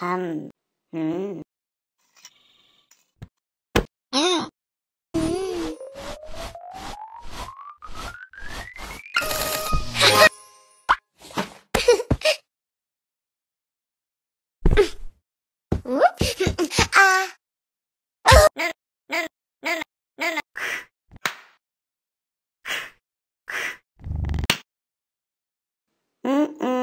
hum, hmm. Mm-mm.